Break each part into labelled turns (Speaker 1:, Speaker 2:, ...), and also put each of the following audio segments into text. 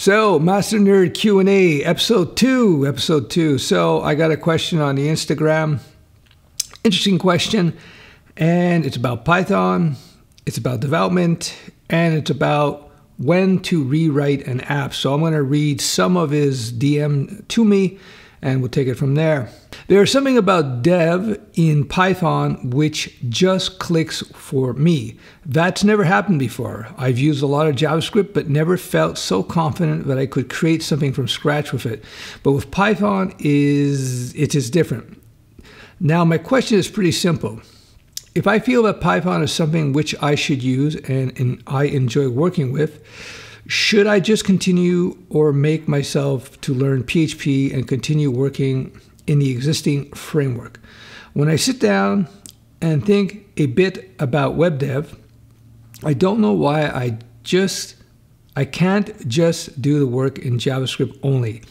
Speaker 1: So, Master Nerd Q&A, episode 2, episode 2. So, I got a question on the Instagram. Interesting question, and it's about Python, it's about development, and it's about when to rewrite an app. So, I'm going to read some of his DM to me and we'll take it from there. There's something about dev in Python which just clicks for me. That's never happened before. I've used a lot of JavaScript, but never felt so confident that I could create something from scratch with it. But with Python, is it is different. Now, my question is pretty simple. If I feel that Python is something which I should use and, and I enjoy working with, should I just continue or make myself to learn PHP and continue working in the existing framework? When I sit down and think a bit about web dev, I don't know why I just I can't just do the work in JavaScript only,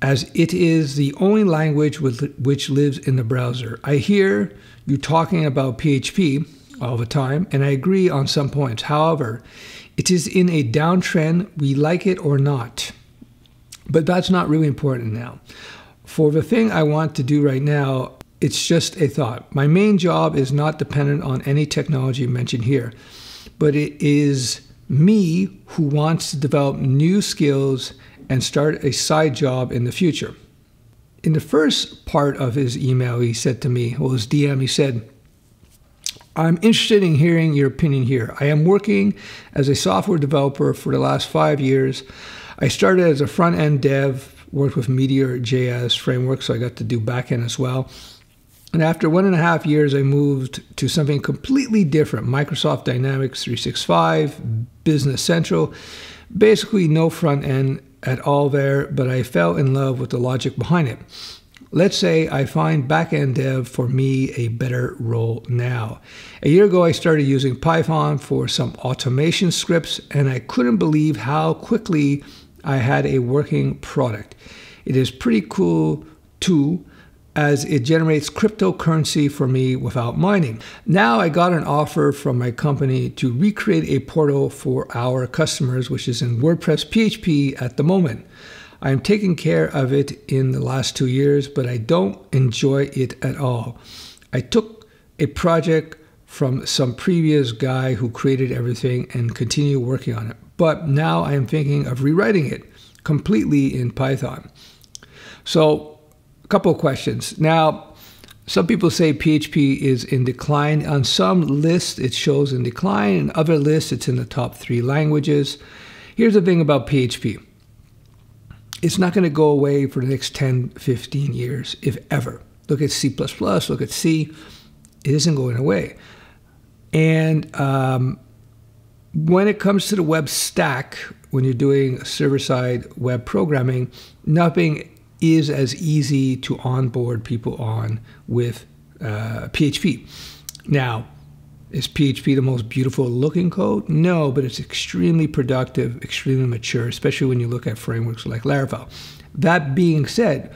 Speaker 1: as it is the only language with, which lives in the browser. I hear you talking about PHP all the time, and I agree on some points. However, it is in a downtrend, we like it or not. But that's not really important now. For the thing I want to do right now, it's just a thought. My main job is not dependent on any technology mentioned here, but it is me who wants to develop new skills and start a side job in the future. In the first part of his email, he said to me, well, his DM, he said, I'm interested in hearing your opinion here. I am working as a software developer for the last five years. I started as a front end dev, worked with Meteor JS framework, so I got to do backend as well. And after one and a half years, I moved to something completely different Microsoft Dynamics 365, Business Central. Basically, no front end at all there, but I fell in love with the logic behind it. Let's say I find backend dev for me a better role now. A year ago, I started using Python for some automation scripts, and I couldn't believe how quickly I had a working product. It is pretty cool too, as it generates cryptocurrency for me without mining. Now I got an offer from my company to recreate a portal for our customers, which is in WordPress PHP at the moment. I am taking care of it in the last two years, but I don't enjoy it at all. I took a project from some previous guy who created everything and continue working on it. But now I am thinking of rewriting it completely in Python. So, a couple of questions. Now, some people say PHP is in decline. On some lists, it shows in decline. In other lists, it's in the top three languages. Here's the thing about PHP it's not going to go away for the next 10, 15 years, if ever. Look at C, look at C, it isn't going away. And um, when it comes to the web stack, when you're doing server side web programming, nothing is as easy to onboard people on with uh, PHP. Now, is PHP the most beautiful looking code? No, but it's extremely productive, extremely mature, especially when you look at frameworks like Laravel. That being said,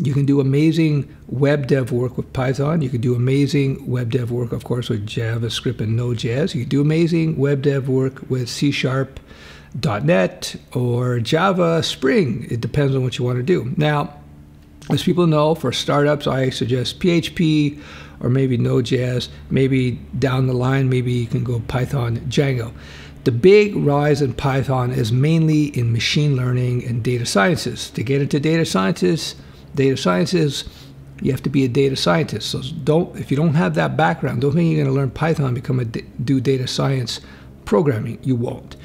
Speaker 1: you can do amazing web dev work with Python. You can do amazing web dev work, of course, with JavaScript and Node.js. You can do amazing web dev work with C Sharp, .NET, or Java, Spring. It depends on what you want to do. Now, as people know, for startups, I suggest PHP or maybe Node.js. Maybe down the line, maybe you can go Python, Django. The big rise in Python is mainly in machine learning and data sciences. To get into data sciences, data sciences, you have to be a data scientist. So don't, if you don't have that background, don't think you're going to learn Python, become a do data science programming. You won't.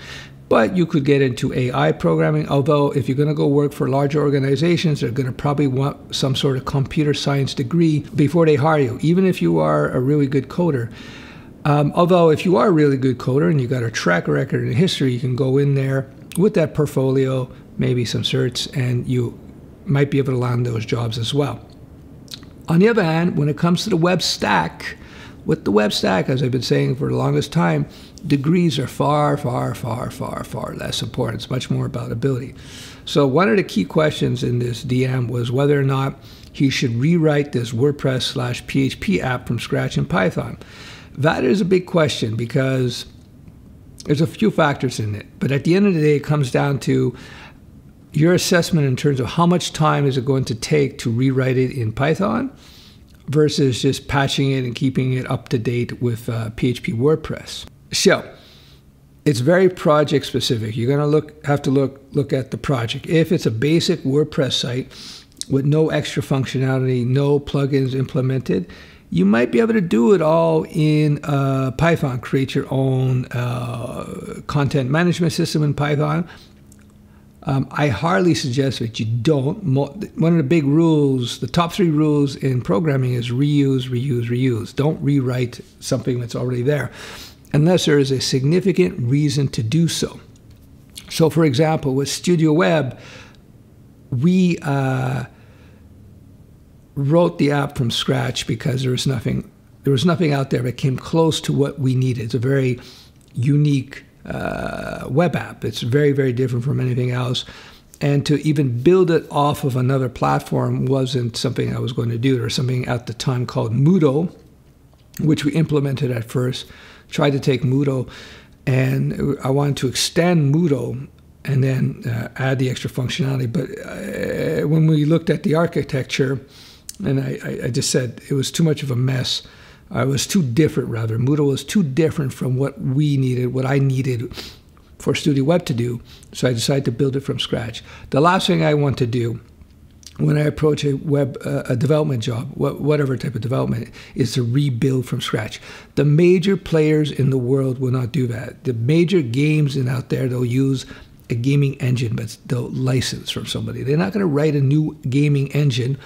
Speaker 1: But you could get into AI programming, although if you're going to go work for larger organizations, they're going to probably want some sort of computer science degree before they hire you, even if you are a really good coder. Um, although if you are a really good coder and you've got a track record and history, you can go in there with that portfolio, maybe some certs, and you might be able to land those jobs as well. On the other hand, when it comes to the web stack, with the web stack, as I've been saying for the longest time, degrees are far, far, far, far, far less important. It's much more about ability. So, one of the key questions in this DM was whether or not he should rewrite this WordPress slash PHP app from scratch in Python. That is a big question because there's a few factors in it, but at the end of the day, it comes down to your assessment in terms of how much time is it going to take to rewrite it in Python versus just patching it and keeping it up to date with uh, PHP WordPress. So it's very project specific. You're going to look have to look look at the project. If it's a basic WordPress site with no extra functionality, no plugins implemented, you might be able to do it all in uh, Python. Create your own uh, content management system in Python. Um, I hardly suggest that you don't. One of the big rules, the top three rules in programming is reuse, reuse, reuse. Don't rewrite something that's already there unless there is a significant reason to do so. So, for example, with Studio Web, we uh, wrote the app from scratch because there was nothing there was nothing out there that came close to what we needed. It's a very unique uh, web app. It's very, very different from anything else. And to even build it off of another platform wasn't something I was going to do. There was something at the time called Moodle, which we implemented at first. Tried to take Moodle, and I wanted to extend Moodle and then uh, add the extra functionality. But uh, when we looked at the architecture, and I, I, just said it was too much of a mess I was too different, rather. Moodle was too different from what we needed, what I needed for Studio Web to do. So I decided to build it from scratch. The last thing I want to do when I approach a web uh, a development job, whatever type of development, is to rebuild from scratch. The major players in the world will not do that. The major games in out there, they'll use a gaming engine, but they'll license from somebody. They're not going to write a new gaming engine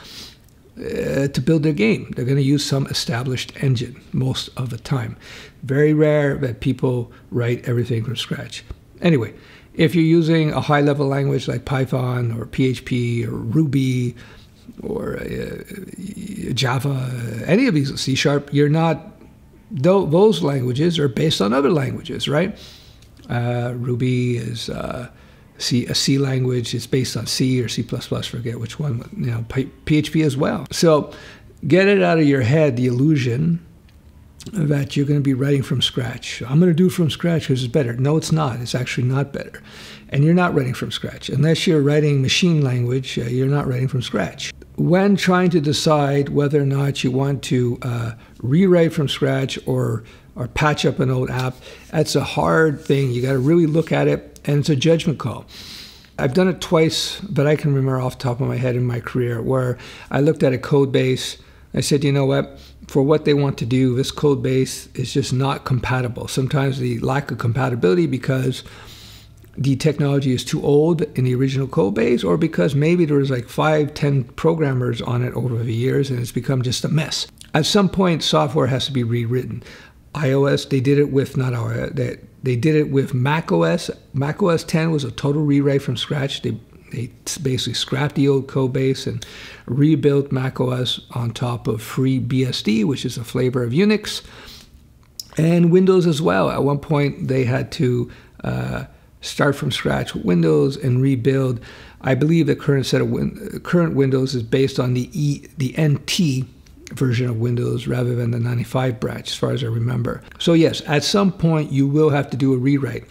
Speaker 1: uh, to build their game. They're going to use some established engine most of the time. Very rare that people write everything from scratch. Anyway, if you're using a high level language like Python or PHP or Ruby or uh, Java, any of these, C sharp, you're not, those languages are based on other languages, right? Uh, Ruby is uh, C, a C language. It's based on C or C++, forget which one, you know, PHP as well. So get it out of your head, the illusion that you're going to be writing from scratch. I'm going to do from scratch because it's better. No, it's not. It's actually not better. And you're not writing from scratch. Unless you're writing machine language, uh, you're not writing from scratch. When trying to decide whether or not you want to uh, rewrite from scratch or or patch up an old app, that's a hard thing. You got to really look at it and it's a judgment call. I've done it twice, but I can remember off the top of my head in my career where I looked at a code base. I said, you know what? For what they want to do, this code base is just not compatible. Sometimes the lack of compatibility because the technology is too old in the original code base, or because maybe there was like five, ten programmers on it over the years and it's become just a mess. At some point, software has to be rewritten iOS. They did it with not our they, they did it with Mac OS. Mac OS 10 was a total rewrite from scratch. They they basically scrapped the old code base and rebuilt Mac OS on top of FreeBSD, which is a flavor of Unix, and Windows as well. At one point, they had to uh, start from scratch with Windows and rebuild. I believe the current set of win- current Windows is based on the E the NT version of Windows rather than the 95 branch, as far as I remember. So, yes, at some point you will have to do a rewrite.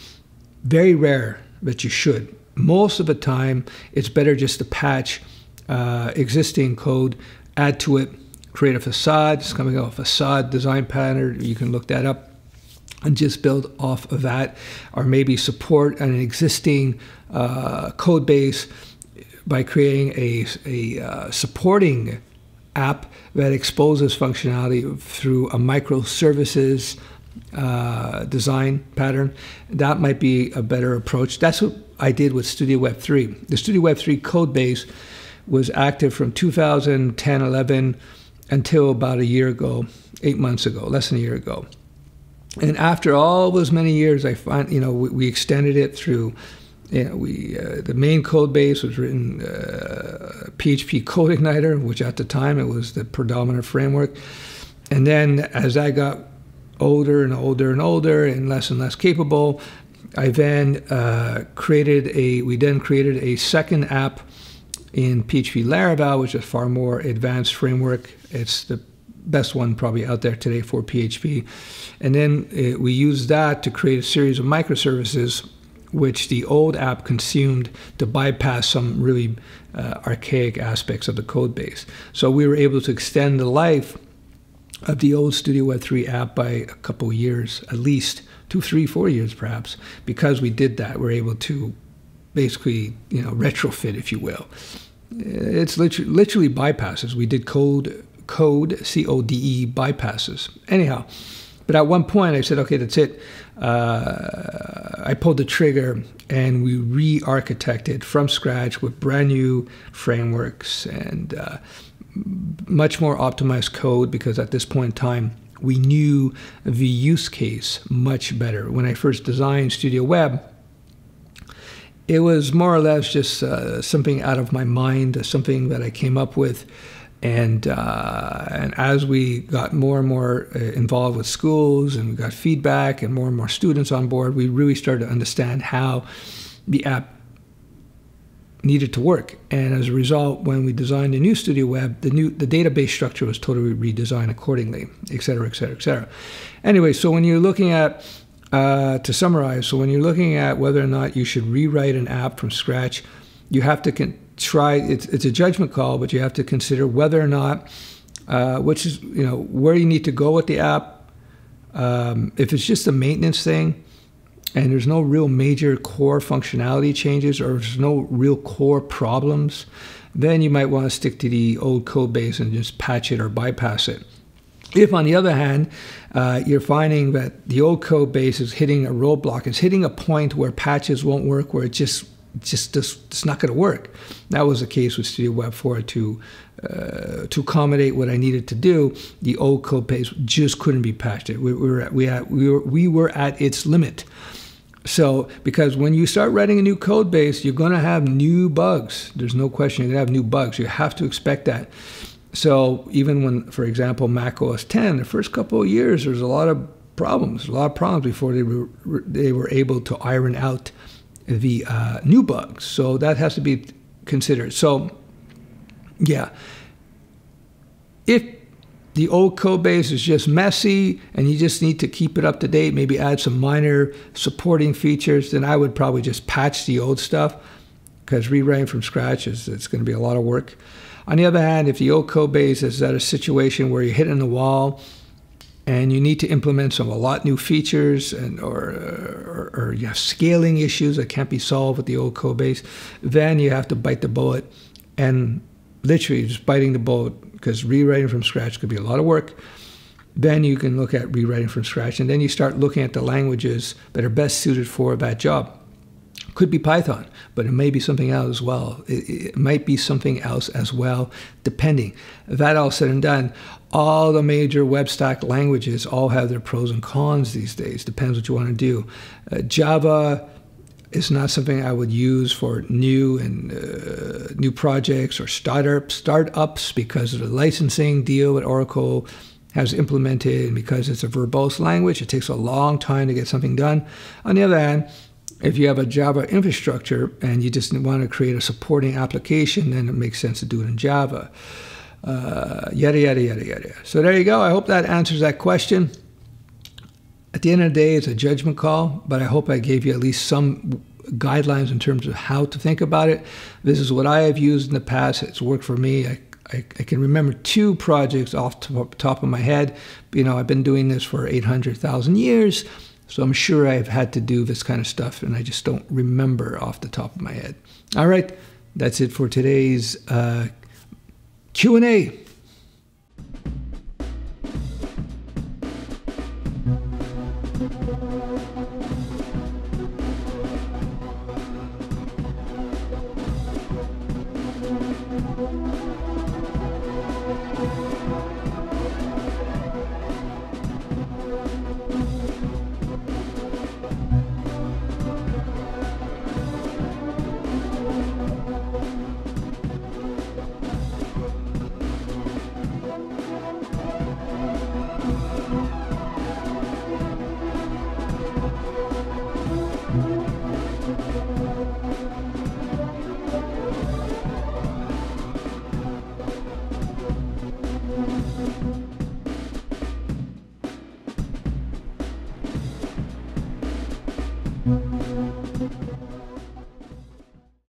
Speaker 1: Very rare that you should. Most of the time, it's better just to patch uh, existing code, add to it, create a facade. It's coming out a facade design pattern. You can look that up and just build off of that, or maybe support an existing uh, code base by creating a, a uh, supporting app that exposes functionality through a microservices uh, design pattern. That might be a better approach. That's what I did with Studio Web 3. The Studio Web 3 code base was active from 2010 11 until about a year ago, eight months ago, less than a year ago. And after all those many years, I find, you know, we, we extended it through you know, we uh, the main code base was written uh, PHP CodeIgniter, which at the time it was the predominant framework. And then as I got older and older and older and less and less capable, I then uh, created a. We then created a second app in PHP Laravel, which is a far more advanced framework. It's the best one probably out there today for PHP. And then it, we used that to create a series of microservices which the old app consumed to bypass some really uh, archaic aspects of the code base. So we were able to extend the life of the old Studio Web 3 app by a couple years, at least two, three, four years perhaps, because we did that. We're able to basically, you know, retrofit, if you will. It's literally, literally bypasses. We did code, code, C-O-D-E bypasses. Anyhow, but at one point I said, okay, that's it. Uh, I pulled the trigger and we re-architected from scratch with brand new frameworks and uh, much more optimized code because at this point in time, we knew the use case much better. When I first designed Studio Web, it was more or less just uh, something out of my mind, something that I came up with. And, uh, and as we got more and more uh, involved with schools and we got feedback and more and more students on board, we really started to understand how the app needed to work. And as a result, when we designed the new Studio Web, the new the database structure was totally redesigned accordingly, et cetera, et cetera, et cetera. Anyway, so when you're looking at uh, to summarize, so when you're looking at whether or not you should rewrite an app from scratch, you have to try. It's, it's a judgment call, but you have to consider whether or not, uh, which is you know where you need to go with the app. Um, if it's just a maintenance thing, and there's no real major core functionality changes or there's no real core problems, then you might want to stick to the old code base and just patch it or bypass it. If, on the other hand, uh, you're finding that the old code base is hitting a roadblock, it's hitting a point where patches won't work, where it just just, just it's not going to work. That was the case with Studio Web 4 to uh, to accommodate what I needed to do. The old code base just couldn't be patched. We, we were at, we, had, we were we were at its limit. So, because when you start writing a new code base, you're going to have new bugs. There's no question you're going to have new bugs. You have to expect that. So, even when, for example, Mac OS 10, the first couple of years, there's a lot of problems, a lot of problems before they were, they were able to iron out the uh, new bugs. So, that has to be considered. So, yeah. If the old code base is just messy and you just need to keep it up to date, maybe add some minor supporting features, then I would probably just patch the old stuff because rewriting from scratch is it's going to be a lot of work. On the other hand, if the old code base is at a situation where you're hitting the wall and you need to implement some a lot new features and or, or, or you have scaling issues that can't be solved with the old code base, then you have to bite the bullet and literally just biting the bullet because rewriting from scratch could be a lot of work. Then you can look at rewriting from scratch, and then you start looking at the languages that are best suited for that job. Could be Python, but it may be something else as well. It, it might be something else as well, depending. That all said and done, all the major web stack languages all have their pros and cons these days. Depends what you want to do. Uh, Java, is not something I would use for new and uh, new projects or startup startups because of the licensing deal that Oracle has implemented and because it's a verbose language, it takes a long time to get something done. On the other hand, if you have a Java infrastructure and you just want to create a supporting application, then it makes sense to do it in Java. Uh, yada, yada, yada, yada. So there you go. I hope that answers that question the end of the day, it's a judgment call, but I hope I gave you at least some guidelines in terms of how to think about it. This is what I have used in the past. It's worked for me. I, I, I can remember two projects off the top of my head. You know, I've been doing this for 800,000 years, so I'm sure I've had to do this kind of stuff, and I just don't remember off the top of my head. All right, that's it for today's uh, Q&A.